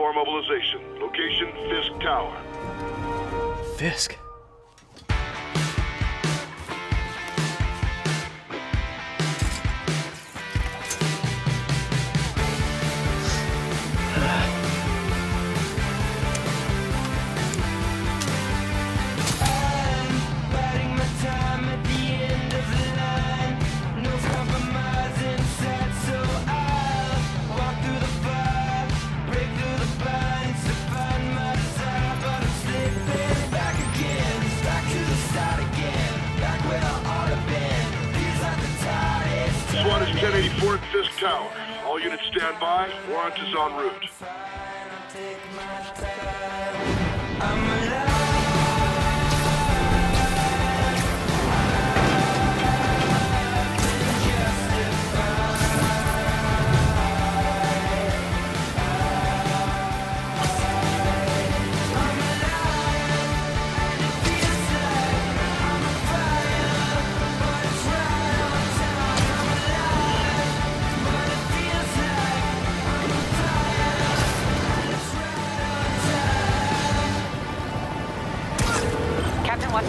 All 4 mobilization. Location, Fisk Tower. Fisk. 1084 at Fisk Tower. All units stand by. Warrant is en route.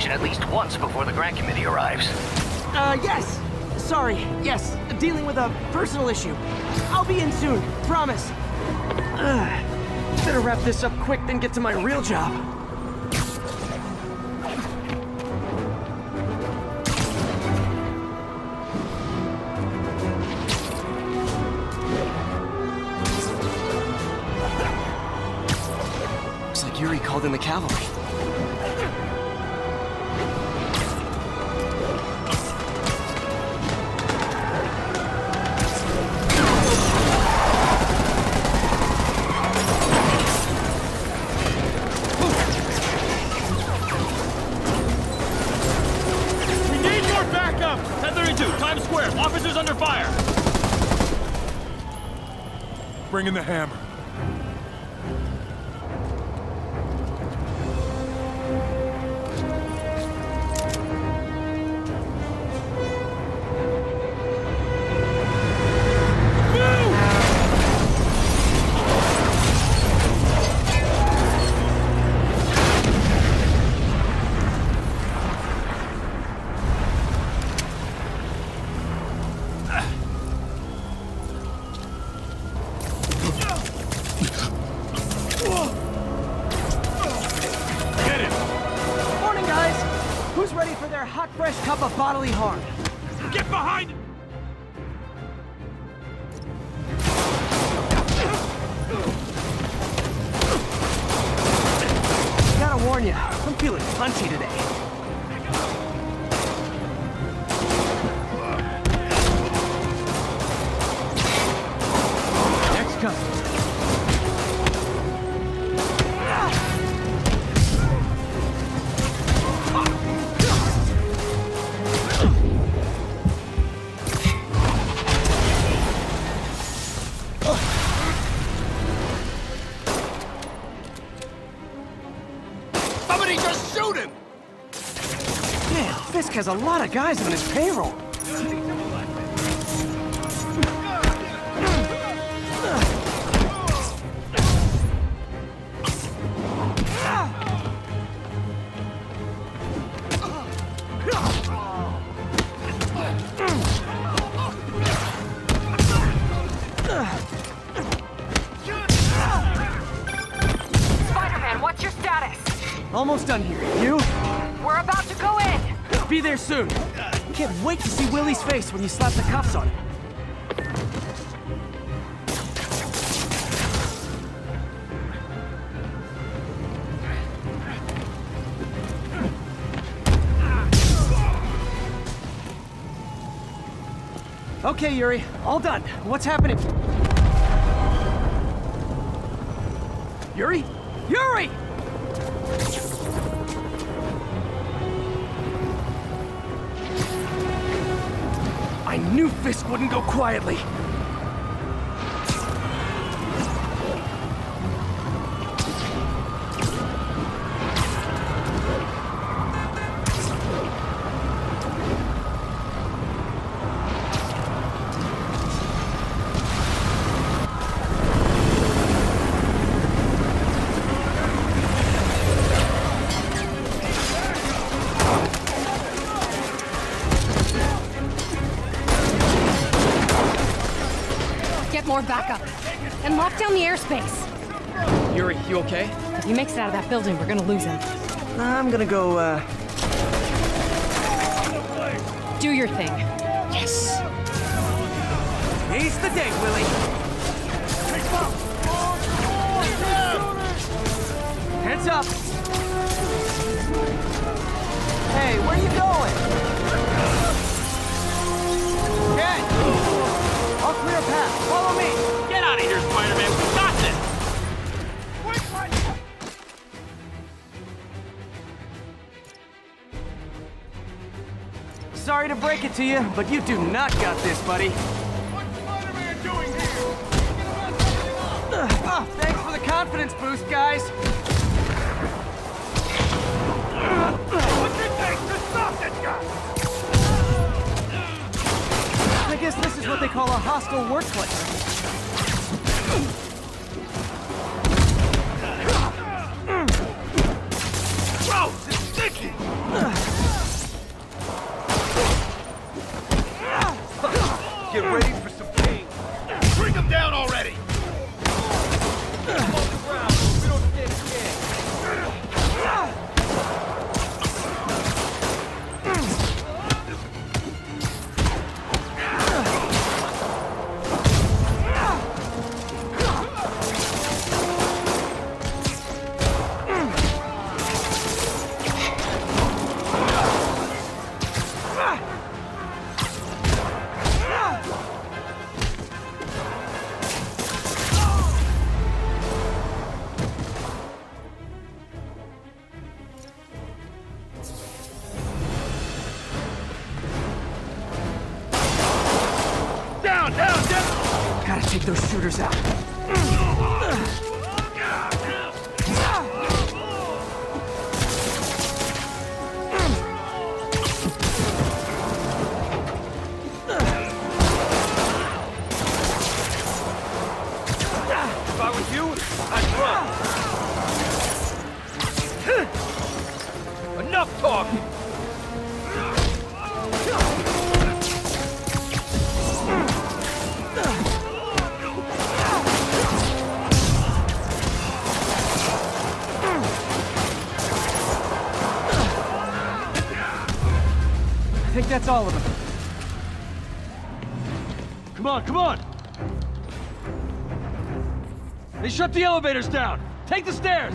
Through at least once before the grant committee arrives. Uh, yes. Sorry. Yes. Dealing with a personal issue. I'll be in soon. Promise. Ugh. Better wrap this up quick than get to my real job. Looks like Yuri called in the cavalry. Bring the hammer. Hot, fresh cup of bodily harm? Get behind! Has a lot of guys on his payroll. Spider-Man, what's your status? Almost done here there soon. Can't wait to see Willie's face when you slap the cuffs on him. Okay, Yuri. All done. What's happening? Yuri? Yuri! Knew Fisk wouldn't go quietly. Down the airspace. Yuri, you okay? If he makes it out of that building, we're gonna lose him. I'm gonna go, uh... Do your thing. Yes! He's the day, Willie! Heads up! Break it to you, but you do not got this, buddy. What's Spider-Man doing here? Oh, thanks for the confidence boost, guys. What's it take to stop this guy? I guess this is what they call a hostile workplace. Get ready talking. I think that's all of them. Come on, come on. They shut the elevators down. Take the stairs.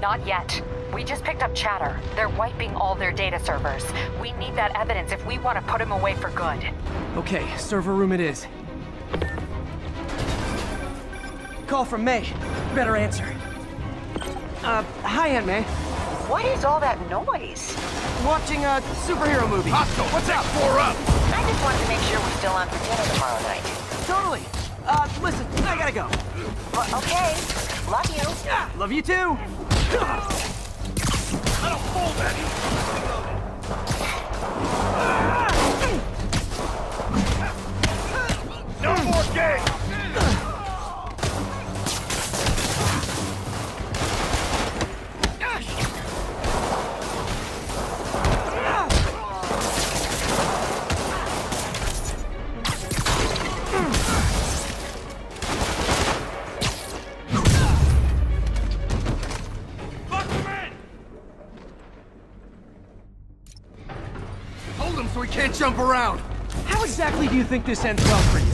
Not yet. We just picked up chatter. They're wiping all their data servers. We need that evidence if we want to put him away for good. Okay, server room it is. Call from May. Better answer. Uh, hi, Aunt May. What is all that noise? Watching a superhero movie. Hostile, what's up? Four up! I just wanted to make sure we're still on for dinner tomorrow night. Totally. Uh, listen, I gotta go. Well, okay. Love you. Love you too. No more game! Jump around. How exactly do you think this ends well for you?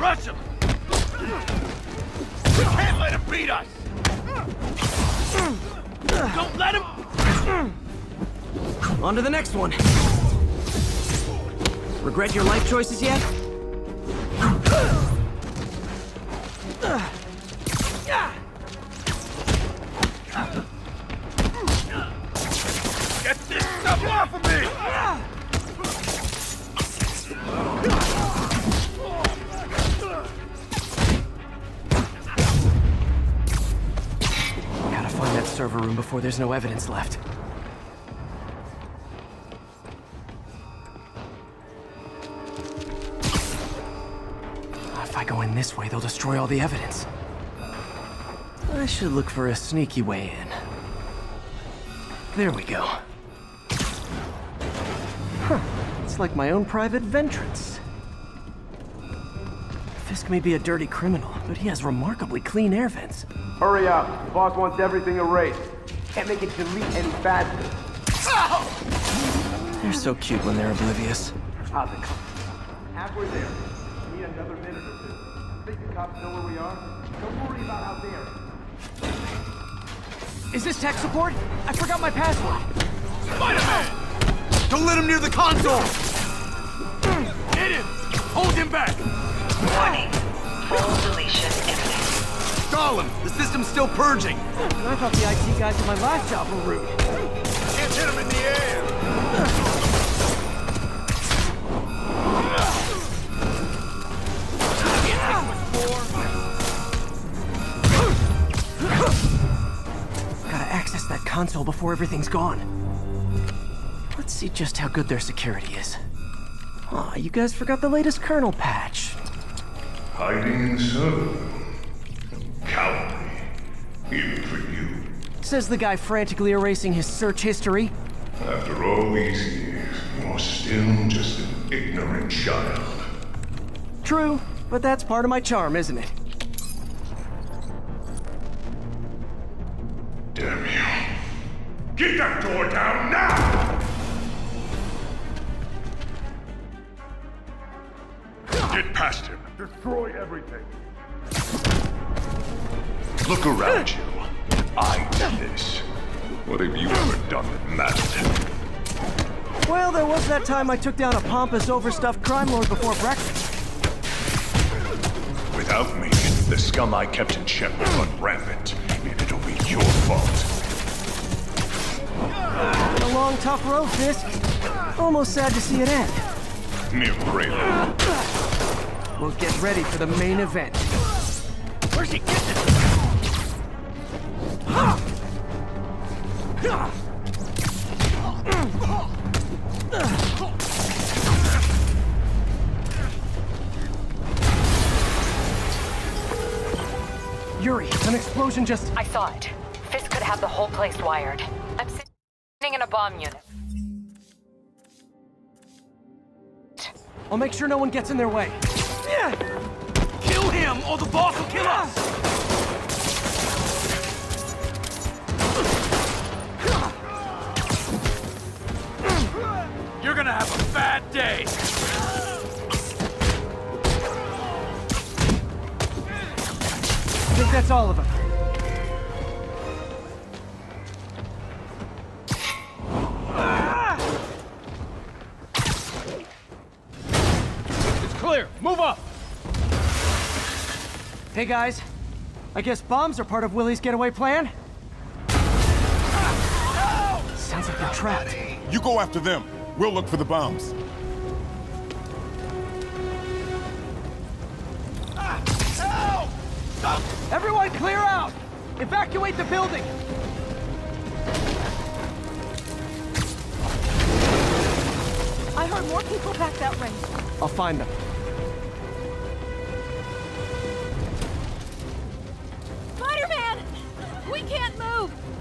Rush him! We can't let him beat us! Don't let him! On to the next one. Regret your life choices yet? There's no evidence left. If I go in this way, they'll destroy all the evidence. I should look for a sneaky way in. There we go. Huh. It's like my own private ventrance. Fisk may be a dirty criminal, but he has remarkably clean air vents. Hurry up. The boss wants everything erased. Can't make it delete any faster. Oh! They're so cute when they're oblivious. How's it coming? Halfway there. Need another minute or two. Think the cops know where we are? Don't worry about out there. Is this tech support? I forgot my password. Spider-Man! Don't let him near the console! Hit him! Hold him back! Warning. Full deletion imminent. Stalin, the system's still purging. I thought the IT guys at my last job were rude. Can't hit him in the air! Gotta access that console before everything's gone. Let's see just how good their security is. Aw, you guys forgot the latest kernel patch. Hiding in server. Cowardly. Even for you. Says the guy frantically erasing his search history. After all these years, you're still just an ignorant child. True, but that's part of my charm, isn't it? Damn you. Get Look around you. I did this. What have you ever done that mattered? Well, there was that time I took down a pompous, overstuffed crime lord before breakfast. Without me, the scum I kept in check will run rampant, and it'll be your fault. Been a long, tough road, Fisk. Almost sad to see it end. Mere prelude. We'll get ready for the main event. Where's he getting it? Yuri, an explosion just... I saw it. Fisk could have the whole place wired. I'm sitting in a bomb unit. I'll make sure no one gets in their way. Kill Hey guys, I guess bombs are part of Willie's getaway plan? Sounds like they're trapped. You go after them. We'll look for the bombs. Everyone clear out! Evacuate the building! I heard more people back that way. I'll find them.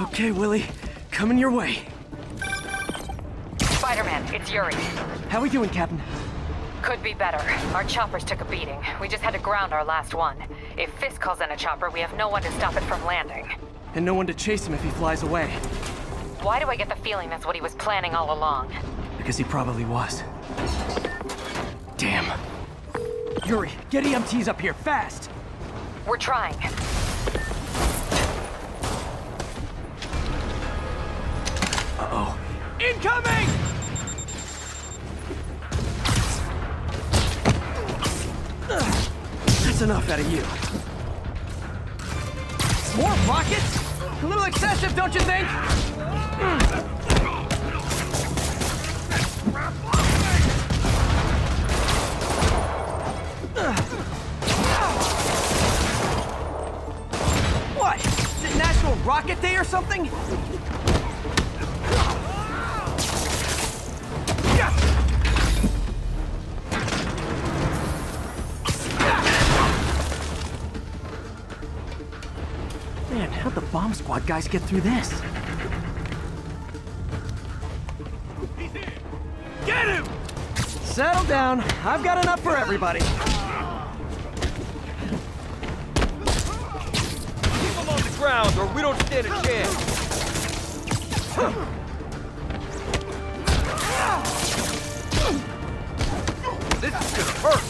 Okay, Willie. Coming your way. Spider-Man, it's Yuri. How are we doing, Captain? Could be better. Our choppers took a beating. We just had to ground our last one. If Fisk calls in a chopper, we have no one to stop it from landing. And no one to chase him if he flies away. Why do I get the feeling that's what he was planning all along? Because he probably was. Damn. Yuri, get EMTs up here, fast! We're trying. That's enough out of you. More rockets? A little excessive, don't you think? What? Is it National Rocket Day or something? Man, how'd the bomb squad guys get through this? Get him! Settle down. I've got enough for everybody. Keep him on the ground or we don't stand a chance. This is gonna hurt.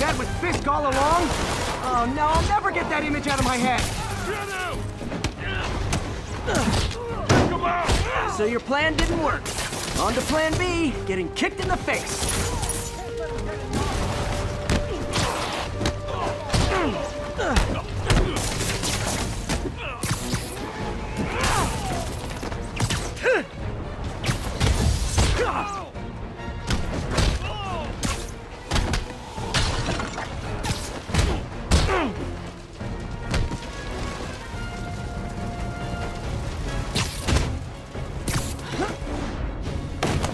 In with Fisk all along? Oh no, I'll never get that image out of my head. So your plan didn't work. On to plan B, getting kicked in the face.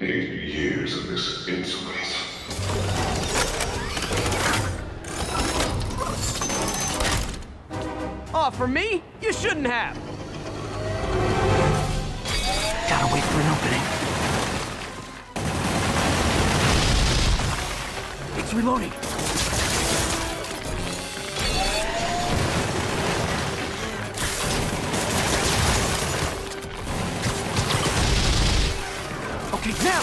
Eight years of this insolence. Oh, for me? You shouldn't have. Gotta wait for an opening. It's reloading. Now!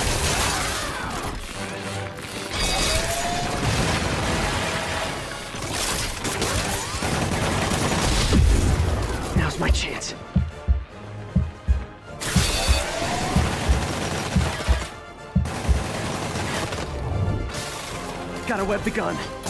Now's my chance. Gotta web the gun.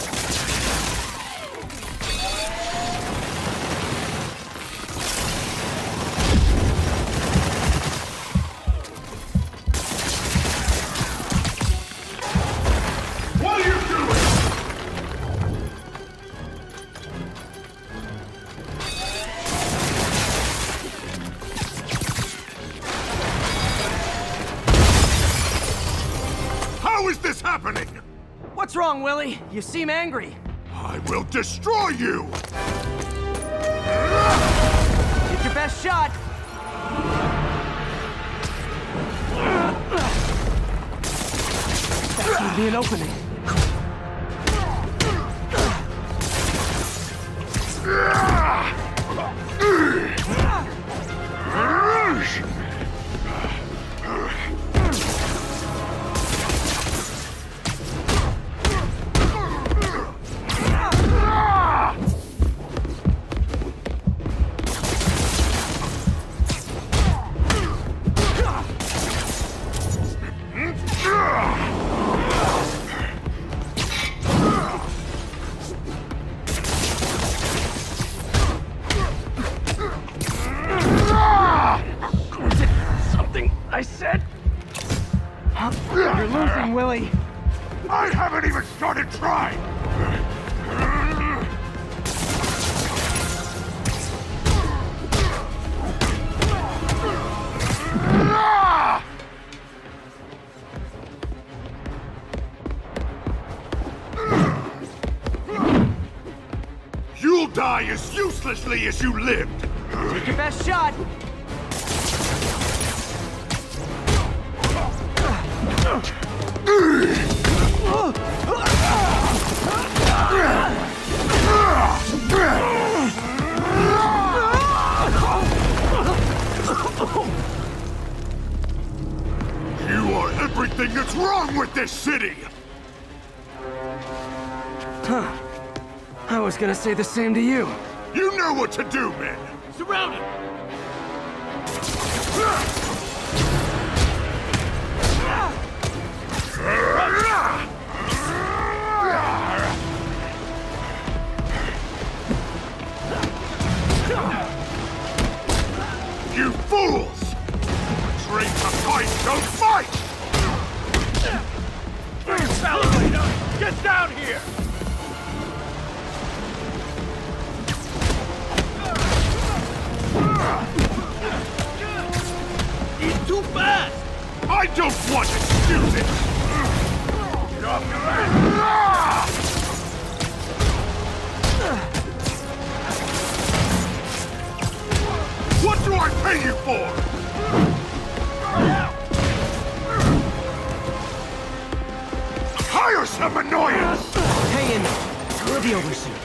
You seem angry. I will destroy you! Get your best shot. That gave me an opening. As as you lived! Take your best shot. You are everything that's wrong with this city! Huh. I was gonna say the same to you. Know what to do, men! Surrounded! You I don't want excuses! Get off your ass! What do I pay you for? Hire some annoyance! Hey, in you're the oversuit.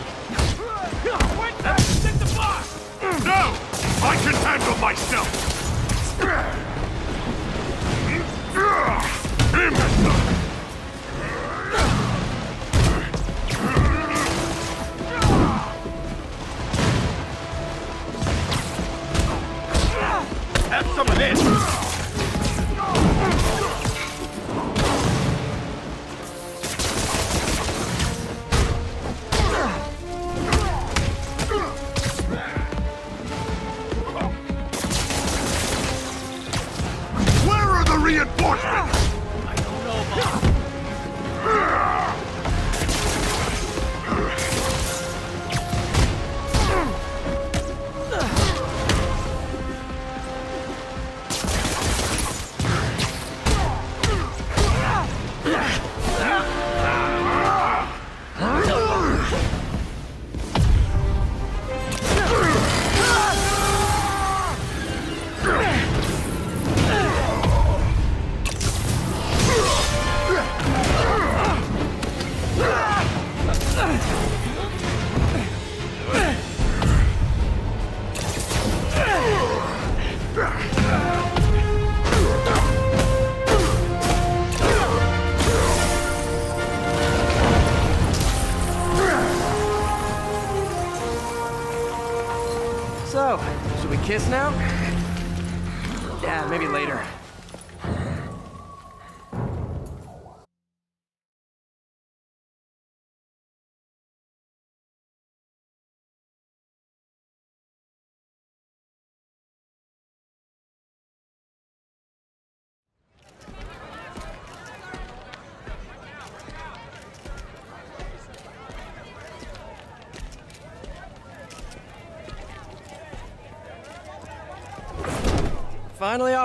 Wait, take the boss! No! I can handle myself! Have some of this! Should we kiss now? Yeah, maybe later.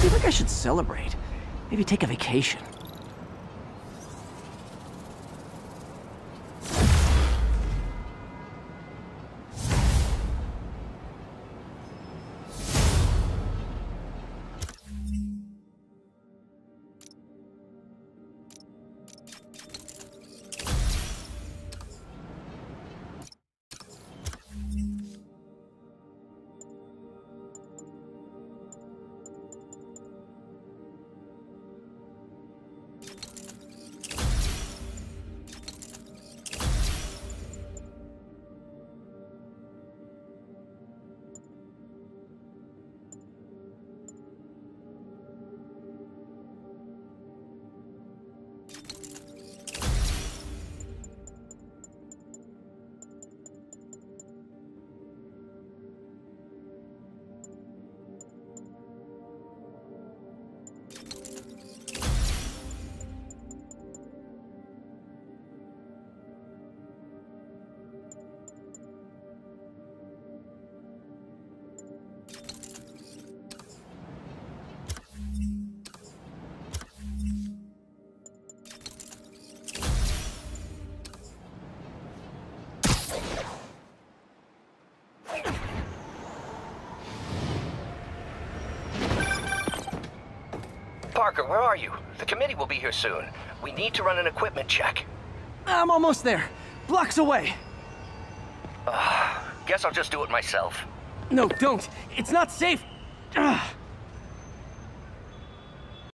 I feel like I should celebrate. Maybe take a vacation. Parker, where are you? The committee will be here soon. We need to run an equipment check. I'm almost there. Blocks away. Ah, guess I'll just do it myself. No, don't. It's not safe. Ugh.